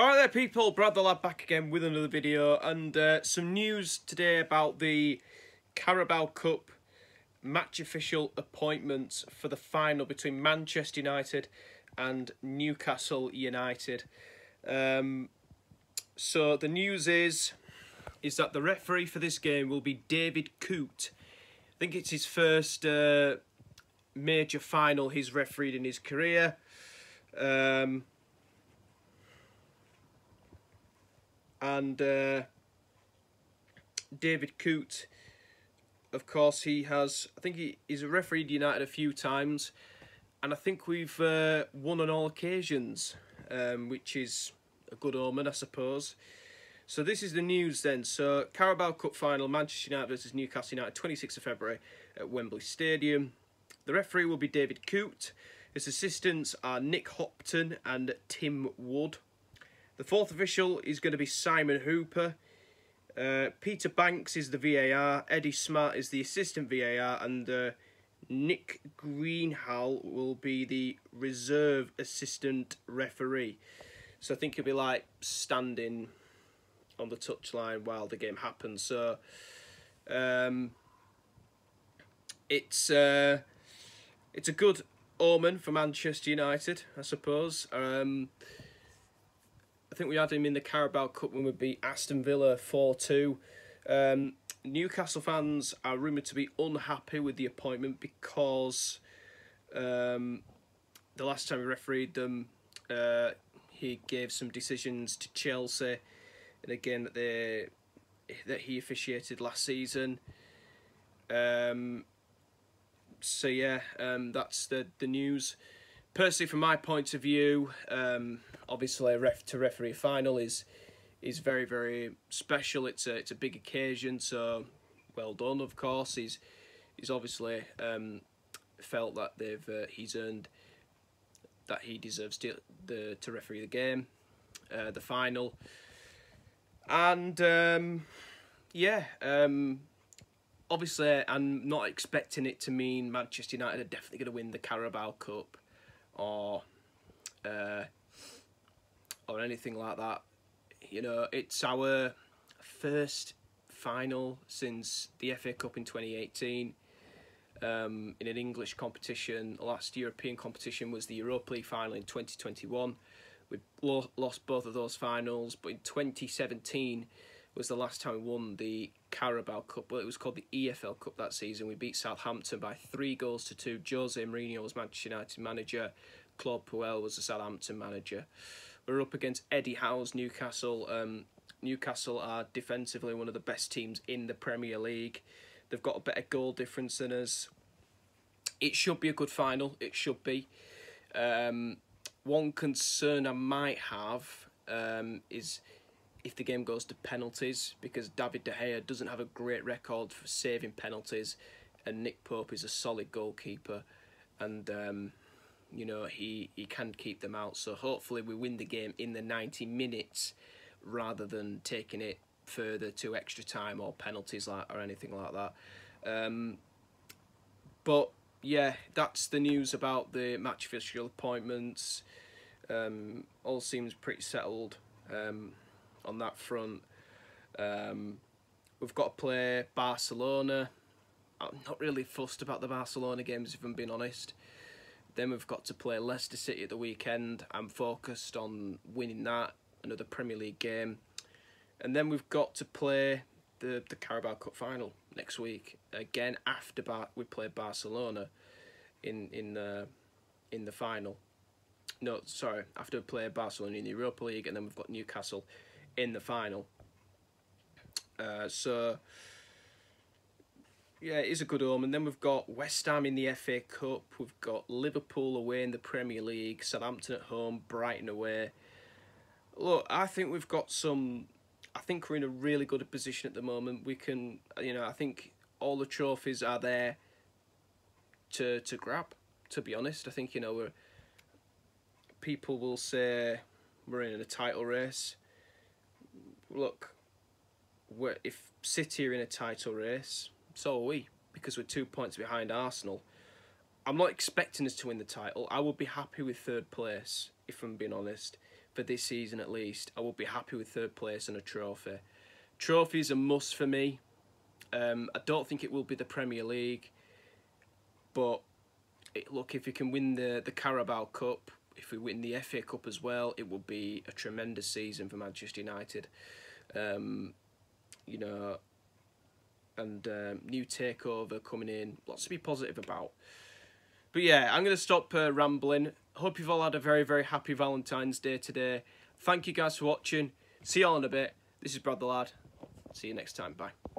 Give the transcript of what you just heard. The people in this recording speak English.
Alright there people, Brad the Lad back again with another video and uh, some news today about the Carabao Cup match official appointments for the final between Manchester United and Newcastle United. Um, so the news is is that the referee for this game will be David Coote. I think it's his first uh, major final he's refereed in his career. Um, and uh, David Coote, of course, he has. I think he, he's refereed United a few times, and I think we've uh, won on all occasions, um, which is a good omen, I suppose. So this is the news then. So Carabao Cup final, Manchester United versus Newcastle United, 26th of February at Wembley Stadium. The referee will be David Coote. His assistants are Nick Hopton and Tim Wood. The fourth official is going to be Simon Hooper. Uh, Peter Bankes is the VAR. Eddie Smart is the assistant VAR. And uh, Nick Greenhalgh will be the reserve assistant referee. So I think he'll be like standing on the touchline while the game happens. So um, it's uh, it's a good omen for Manchester United, I suppose. Um, I think we had him in the Carabao Cup when we beat Aston Villa 4 2. Um, Newcastle fans are rumoured to be unhappy with the appointment because um, the last time we refereed them, uh, he gave some decisions to Chelsea, and again that they that he officiated last season. Um, so yeah, um, that's the the news personally, from my point of view, um, obviously, a ref to referee final is is very very special. It's a it's a big occasion, so well done. Of course, he's he's obviously um, felt that they've uh, he's earned that he deserves to the to referee the game, uh, the final, and um, yeah. Um, obviously, I'm not expecting it to mean Manchester United are definitely going to win the Carabao Cup or uh, or anything like that. You know, it's our first final since the FA Cup in 2018 um, in an English competition. The last European competition was the Europa League final in 2021. We lost both of those finals, but in 2017 was the last time we won the Carabao Cup. Well, it was called the EFL Cup that season. We beat Southampton by three goals to two. Jose Mourinho was Manchester United manager. Claude Puel was the Southampton manager. We're up against Eddie Howe's Newcastle. Um, Newcastle are defensively one of the best teams in the Premier League. They've got a better goal difference than us. It should be a good final. It should be. Um, one concern I might have um, is if the game goes to penalties because David De Gea doesn't have a great record for saving penalties, and Nick Pope is a solid goalkeeper, and um, you know he he can keep them out. So hopefully we win the game in the ninety minutes rather than taking it further to extra time or penalties like or anything like that. Um, but yeah, that's the news about the match official appointments. Um, all seems pretty settled. Um, on that front. Um, we've got to play Barcelona. I'm not really fussed about the Barcelona games, if I'm being honest. Then we've got to play Leicester City at the weekend. I'm focused on winning that, another Premier League game. And then we've got to play the, the Carabao Cup final next week. Again, after we play Barcelona in in the in the final. No, sorry, after we play Barcelona in the Europa League, and then we've got Newcastle in the final. Uh, so, yeah, it is a good omen. Then we've got West Ham in the FA Cup. We've got Liverpool away in the Premier League. Southampton at home. Brighton away. Look, I think we've got some... I think we're in a really good position at the moment. We can, you know, I think all the trophies are there to to grab. To be honest, I think you know we're. People will say we're in a title race look, if City are in a title race, so are we, because we're two points behind Arsenal. I'm not expecting us to win the title. I would be happy with third place, if I'm being honest. for this season at least, I would be happy with third place and a trophy. Trophy is a must for me. Um, I don't think it will be the Premier League, but it, look, if you can win the, the Carabao Cup, if we win the FA Cup as well, it will be a tremendous season for Manchester United. Um, you know, and um, new takeover coming in, lots to be positive about. But yeah, I'm going to stop uh, rambling. Hope you've all had a very, very happy Valentine's Day today. Thank you guys for watching. See you all in a bit. This is Brad the Lad. See you next time. Bye.